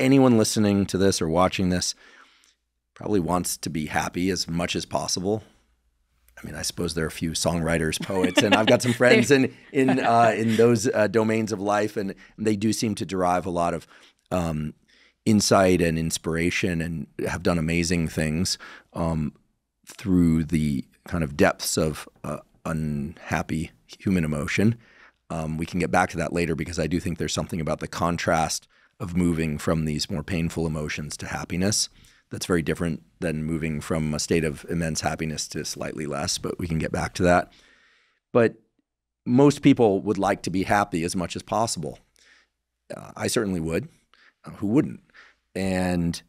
anyone listening to this or watching this probably wants to be happy as much as possible. I mean, I suppose there are a few songwriters, poets, and I've got some friends in in uh, in those uh, domains of life, and they do seem to derive a lot of um, insight and inspiration, and have done amazing things um, through the kind of depths of uh, unhappy human emotion. Um, we can get back to that later because I do think there's something about the contrast of moving from these more painful emotions to happiness that's very different than moving from a state of immense happiness to slightly less, but we can get back to that. But most people would like to be happy as much as possible. Uh, I certainly would. Uh, who wouldn't? And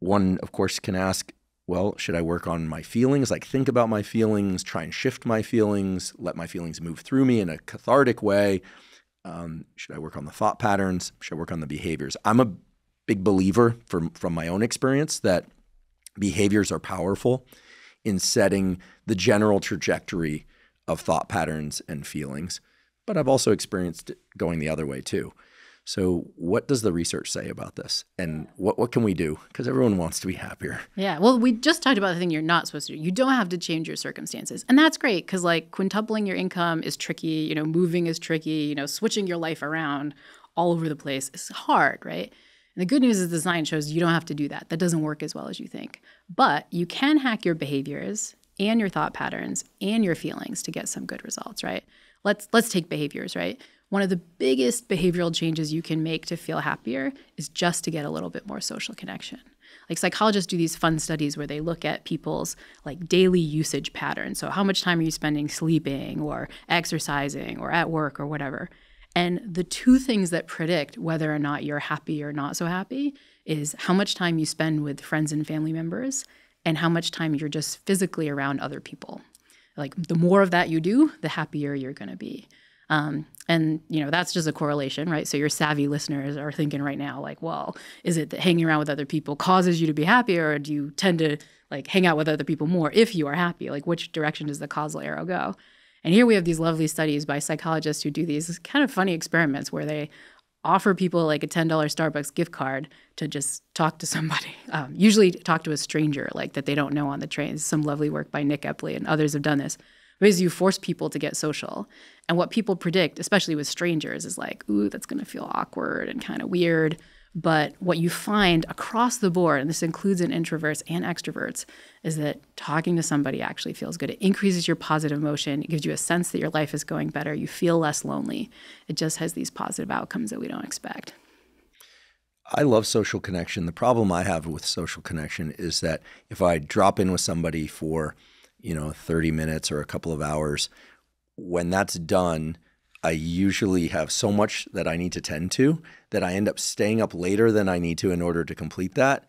one, of course, can ask, well, should I work on my feelings? Like, think about my feelings, try and shift my feelings, let my feelings move through me in a cathartic way. Um, should I work on the thought patterns? Should I work on the behaviors? I'm a big believer from from my own experience that behaviors are powerful in setting the general trajectory of thought patterns and feelings. But I've also experienced it going the other way too. So, what does the research say about this, and what what can we do? Because everyone wants to be happier. Yeah. Well, we just talked about the thing you're not supposed to do. You don't have to change your circumstances, and that's great because like quintupling your income is tricky. You know, moving is tricky. You know, switching your life around all over the place is hard, right? And the good news is the science shows you don't have to do that. That doesn't work as well as you think. But you can hack your behaviors and your thought patterns and your feelings to get some good results, right? Let's let's take behaviors, right? One of the biggest behavioral changes you can make to feel happier is just to get a little bit more social connection. Like psychologists do these fun studies where they look at people's like daily usage patterns. So how much time are you spending sleeping or exercising or at work or whatever? And the two things that predict whether or not you're happy or not so happy is how much time you spend with friends and family members and how much time you're just physically around other people. Like the more of that you do, the happier you're going to be. Um, and you know that's just a correlation, right? So your savvy listeners are thinking right now, like, well, is it that hanging around with other people causes you to be happier, or do you tend to like hang out with other people more if you are happy? Like, which direction does the causal arrow go? And here we have these lovely studies by psychologists who do these kind of funny experiments where they offer people like a $10 Starbucks gift card to just talk to somebody. Um, usually talk to a stranger like that they don't know on the train. some lovely work by Nick Epley and others have done this. Because you force people to get social. And what people predict, especially with strangers, is like, ooh, that's going to feel awkward and kind of weird. But what you find across the board, and this includes in introverts and extroverts, is that talking to somebody actually feels good. It increases your positive emotion. It gives you a sense that your life is going better. You feel less lonely. It just has these positive outcomes that we don't expect. I love social connection. The problem I have with social connection is that if I drop in with somebody for you know, 30 minutes or a couple of hours. When that's done, I usually have so much that I need to tend to that I end up staying up later than I need to in order to complete that,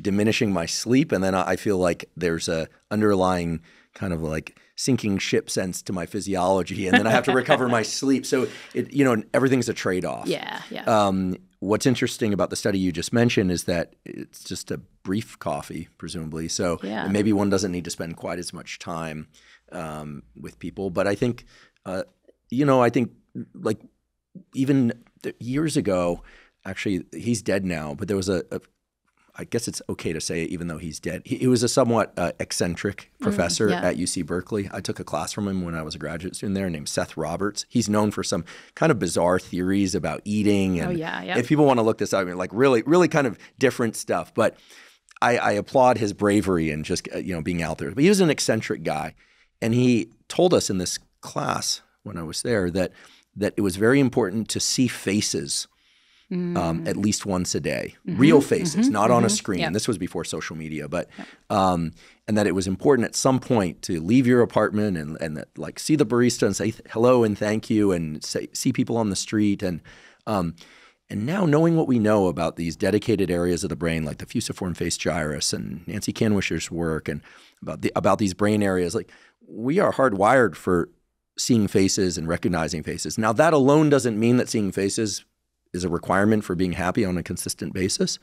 diminishing my sleep. And then I feel like there's a underlying kind of like sinking ship sense to my physiology. And then I have to recover my sleep. So it, you know, everything's a trade off. Yeah. Yeah. Um, what's interesting about the study you just mentioned is that it's just a brief coffee, presumably. So yeah. maybe one doesn't need to spend quite as much time um, with people. But I think, uh, you know, I think like even years ago, actually, he's dead now, but there was a, a I guess it's okay to say it, even though he's dead. He, he was a somewhat uh, eccentric mm, professor mm, yeah. at UC Berkeley. I took a class from him when I was a graduate student there named Seth Roberts. He's known for some kind of bizarre theories about eating. And oh, yeah, yeah. if people want to look this up, I mean, like really, really kind of different stuff. But I, I applaud his bravery and just, uh, you know, being out there. But he was an eccentric guy. And he told us in this class when I was there that that it was very important to see faces mm. um, at least once a day, mm-hmm. real faces, mm-hmm. not mm-hmm. on a mm-hmm. screen. Yep. This was before social media, but yep. um, and that it was important at some point to leave your apartment and and that, like see the barista and say hello and thank you and say, see people on the street and. Um, and now, knowing what we know about these dedicated areas of the brain, like the fusiform face gyrus and Nancy Kanwisher's work, and about the about these brain areas, like we are hardwired for seeing faces and recognizing faces. Now, that alone doesn't mean that seeing faces is a requirement for being happy on a consistent basis.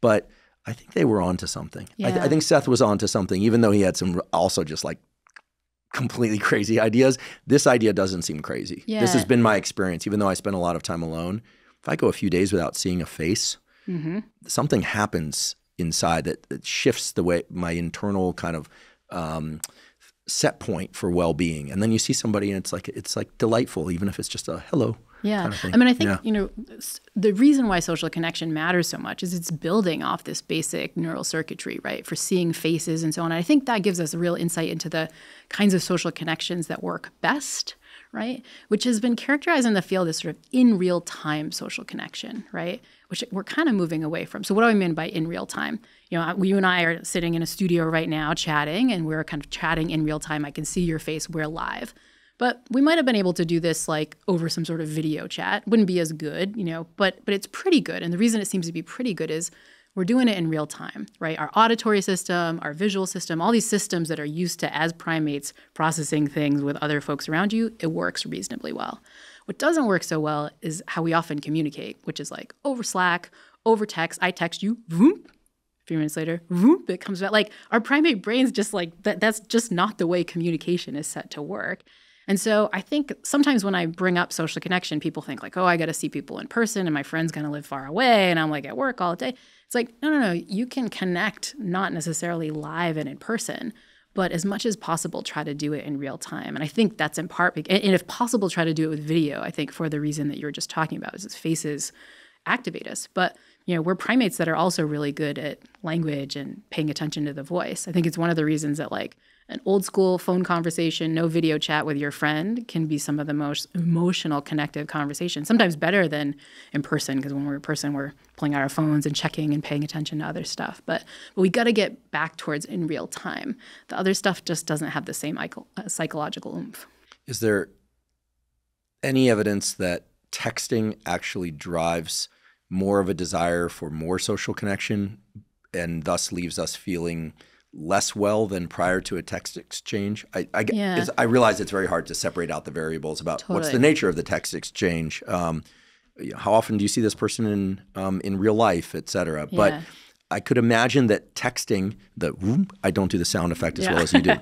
But I think they were onto something. Yeah. I, th- I, think Seth was onto something, even though he had some also just like completely crazy ideas. This idea doesn't seem crazy. Yeah. This has been my experience, even though I spend a lot of time alone. If I go a few days without seeing a face, something happens inside that, that shifts the way my internal kind of um, set point for well-being and then you see somebody and it's like it's like delightful even if it's just a hello Yeah. kind of thing. I mean, I think, Yeah. you know, the reason why social connection matters so much is it's building off this basic neural circuitry, right? For seeing faces and so on. I think that gives us a real insight into the kinds of social connections that work best, right? Which has been characterized in the field as sort of in real time social connection, right? Which we're kind of moving away from. So, what do I mean by in real time? You know, you and I are sitting in a studio right now chatting, and we're kind of chatting in real time. I can see your face, we're live. But we might have been able to do this like over some sort of video chat. Wouldn't be as good, you know, but but it's pretty good. And the reason it seems to be pretty good is we're doing it in real time, right? Our auditory system, our visual system, all these systems that are used to as primates processing things with other folks around you, it works reasonably well. What doesn't work so well is how we often communicate, which is like over Slack, over text. I text you, voom, a few minutes later, whoop, it comes back. Like our primate brains just like that that's just not the way communication is set to work. And so I think sometimes when I bring up social connection, people think like, oh, I got to see people in person and my friend's going to live far away and I'm like at work all day. It's like, no, no, no. You can connect not necessarily live and in person, but as much as possible, try to do it in real time. And I think that's in part, and if possible, try to do it with video. I think for the reason that you were just talking about, is faces activate us. But you know, we're primates that are also really good at language and paying attention to the voice. I think it's one of the reasons that like an old school phone conversation, no video chat with your friend can be some of the most emotional connective conversations. Sometimes better than in person because when we're in person, we're pulling out our phones and checking and paying attention to other stuff. But but we got to get back towards in real time. The other stuff just doesn't have the same uh, psychological oomph. Is there any evidence that texting actually drives more of a desire for more social connection and thus leaves us feeling less well than prior to a text exchange? I, I, Yeah. I realize it's very hard to separate out the variables about what's the nature of the text exchange. Um, how often do you see this person in um, in real life, et cetera? But I could imagine that texting the whoop, I don't do the sound effect as Yeah. well as you do.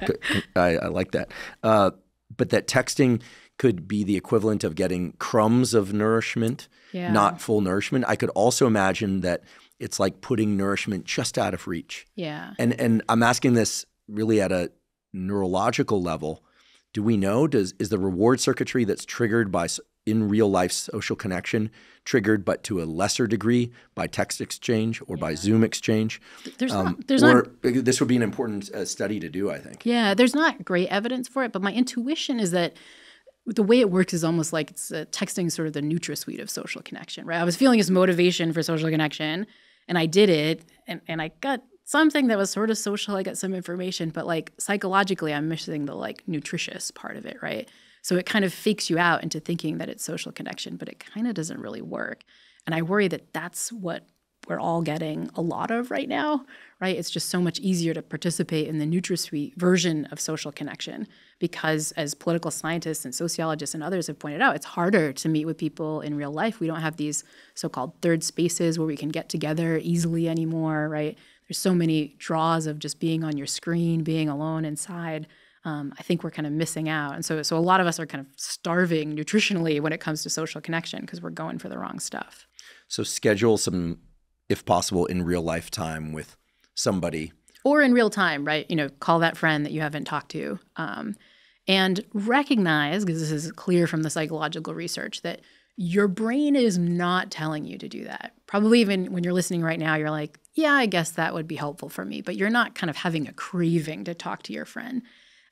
I, I like that. Uh, but that texting could be the equivalent of getting crumbs of nourishment, Yeah. not full nourishment. I could also imagine that it's like putting nourishment just out of reach. Yeah. And and I'm asking this really at a neurological level. Do we know does is the reward circuitry that's triggered by in real life social connection triggered but to a lesser degree by text exchange or by Zoom exchange? There's Um, not, there's not this would be an important uh, study to do, I think. Yeah, there's not great evidence for it, but my intuition is that the way it works is almost like it's uh, texting sort of the NutraSweet of social connection, right? I was feeling this motivation for social connection, and I did it, and, and I got something that was sort of social. I got some information, but like psychologically, I'm missing the like nutritious part of it, right? So it kind of fakes you out into thinking that it's social connection, but it kind of doesn't really work. And I worry that that's what we're all getting a lot of right now, right? It's just so much easier to participate in the NutraSweet version of social connection because, as political scientists and sociologists and others have pointed out, it's harder to meet with people in real life. We don't have these so called third spaces where we can get together easily anymore, right? There's so many draws of just being on your screen, being alone inside. Um, I think we're kind of missing out. And so, so a lot of us are kind of starving nutritionally when it comes to social connection because we're going for the wrong stuff. So schedule some, if possible, in real life time with somebody. or in real time, right? You know, call that friend that you haven't talked to, um, and recognize because this is clear from the psychological research that your brain is not telling you to do that. Probably even when you're listening right now, you're like, "Yeah, I guess that would be helpful for me," but you're not kind of having a craving to talk to your friend.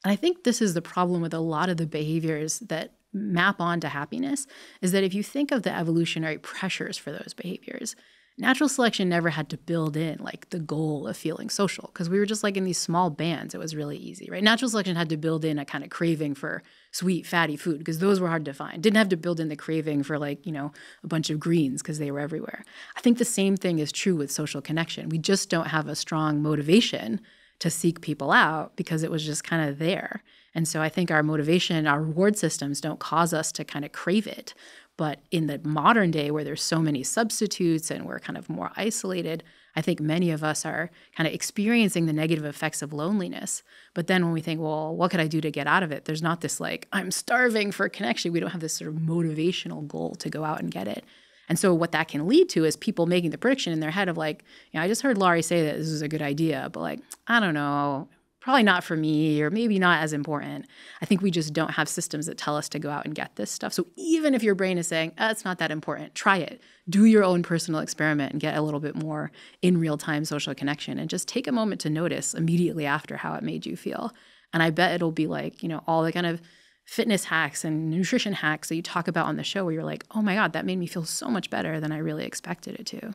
And I think this is the problem with a lot of the behaviors that map onto happiness is that if you think of the evolutionary pressures for those behaviors, natural selection never had to build in like the goal of feeling social because we were just like in these small bands. It was really easy, right? Natural selection had to build in a kind of craving for sweet, fatty food because those were hard to find. Didn't have to build in the craving for like, you know, a bunch of greens because they were everywhere. I think the same thing is true with social connection. We just don't have a strong motivation to seek people out because it was just kind of there. And so I think our motivation, our reward systems don't cause us to kind of crave it. But in the modern day where there's so many substitutes and we're kind of more isolated, I think many of us are kind of experiencing the negative effects of loneliness. But then when we think, well, what could I do to get out of it? There's not this like, I'm starving for connection. We don't have this sort of motivational goal to go out and get it. And so what that can lead to is people making the prediction in their head of like, you know, I just heard Laurie say that this is a good idea, but like, I don't know, probably not for me or maybe not as important. I think we just don't have systems that tell us to go out and get this stuff. So even if your brain is saying, oh, it's not that important, try it. Do your own personal experiment and get a little bit more in real time social connection and just take a moment to notice immediately after how it made you feel. And I bet it'll be like, you know, all the kind of fitness hacks and nutrition hacks that you talk about on the show where you're like, oh my God, that made me feel so much better than I really expected it to.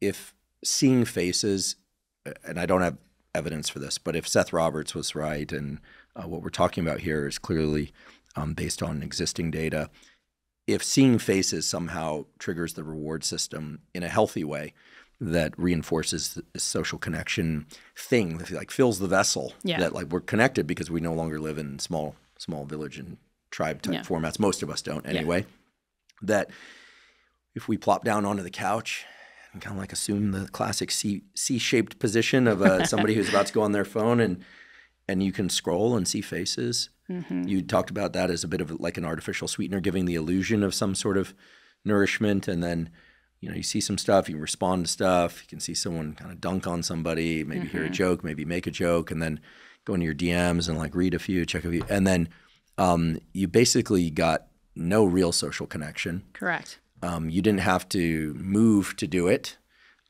If seeing faces, and I don't have evidence for this, but if Seth Roberts was right and uh, what we're talking about here is clearly um, based on existing data, if seeing faces somehow triggers the reward system in a healthy way that reinforces the social connection thing, like fills the vessel, yeah. that like we're connected because we no longer live in small small village and tribe type yeah. formats. Most of us don't anyway. Yeah. That if we plop down onto the couch and kind of like assume the classic C C shaped position of uh, somebody who's about to go on their phone and and you can scroll and see faces. Mm-hmm. You talked about that as a bit of like an artificial sweetener, giving the illusion of some sort of nourishment, and then you know you see some stuff, you respond to stuff. You can see someone kind of dunk on somebody, maybe mm-hmm. hear a mm-hmm. joke, maybe make a joke, and then go into your DMs and like read a few, check a few, and then um, you basically got no real social connection. Correct. Um, you didn't have to move to do it.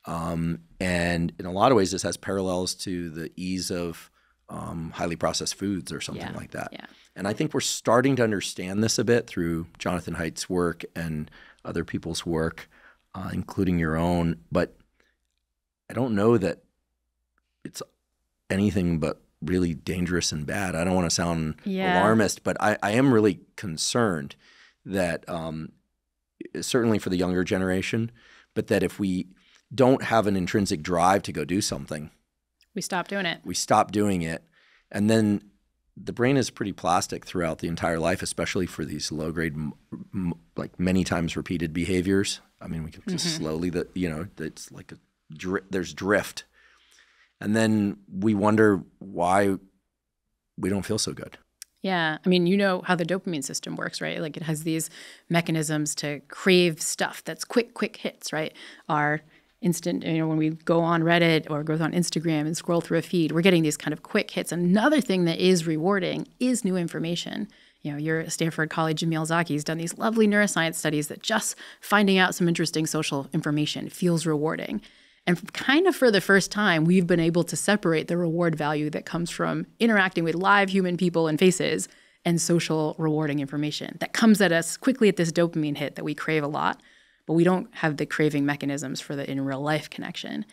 Um, and in a lot of ways, this has parallels to the ease of um, highly processed foods or something yeah. like that. Yeah. And I think we're starting to understand this a bit through Jonathan Haidt's work and other people's work, uh, including your own. But I don't know that it's anything but really dangerous and bad. I don't want to sound yeah. alarmist, but I, I, am really concerned that um, certainly for the younger generation, but that if we don't have an intrinsic drive to go do something, we stop doing it. We stop doing it. And then the brain is pretty plastic throughout the entire life, especially for these low grade, m- like many times repeated behaviors. I mean, we can just mm-hmm. slowly that you know it's like a dri- there's drift, and then we wonder why we don't feel so good. Yeah. I mean, you know how the dopamine system works, right? Like it has these mechanisms to crave stuff that's quick, quick hits, right? Our instant, you know, when we go on Reddit or go on Instagram and scroll through a feed, we're getting these kind of quick hits. Another thing that is rewarding is new information. You know, your Stanford colleague Jamil Zaki has done these lovely neuroscience studies that just finding out some interesting social information feels rewarding. And kind of for the first time, we've been able to separate the reward value that comes from interacting with live human people and faces and social rewarding information that comes at us quickly at this dopamine hit that we crave a lot, but we don't have the craving mechanisms for the in real life connection.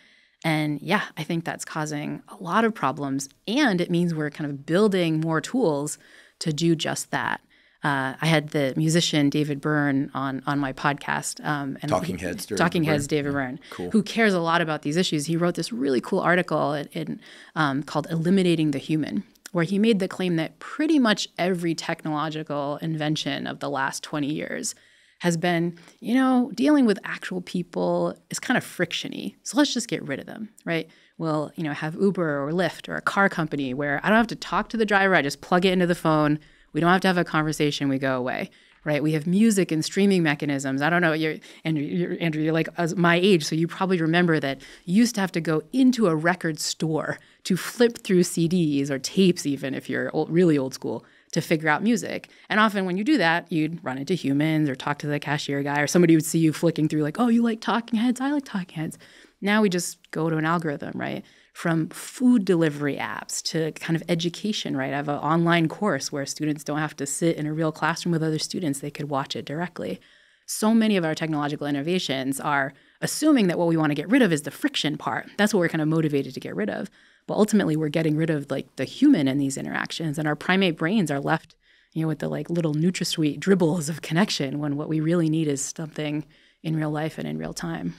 And yeah, I think that's causing a lot of problems. And it means we're kind of building more tools to do just that uh, I had the musician David Byrne on on my podcast. Um, and Talking Heads. Talking Heads, David Byrne, cool. who cares a lot about these issues. He wrote this really cool article in, in um, called "Eliminating the Human." Where he made the claim that pretty much every technological invention of the last 20 years has been, you know, dealing with actual people is kind of frictiony. So let's just get rid of them, right? We'll, you know, have Uber or Lyft or a car company where I don't have to talk to the driver. I just plug it into the phone we don't have to have a conversation. We go away, right? We have music and streaming mechanisms. I don't know, you're, Andrew, you're, Andrew, you're like uh, my age, so you probably remember that you used to have to go into a record store to flip through CDs or tapes, even if you're old, really old school, to figure out music. And often when you do that, you'd run into humans or talk to the cashier guy, or somebody would see you flicking through, like, oh, you like talking heads? I like talking heads. Now we just go to an algorithm, right? From food delivery apps to kind of education, right? I have an online course where students don't have to sit in a real classroom with other students, they could watch it directly. So many of our technological innovations are assuming that what we want to get rid of is the friction part. That's what we're kind of motivated to get rid of. But ultimately, we're getting rid of like the human in these interactions, and our primate brains are left, you know, with the like little NutraSweet dribbles of connection when what we really need is something in real life and in real time.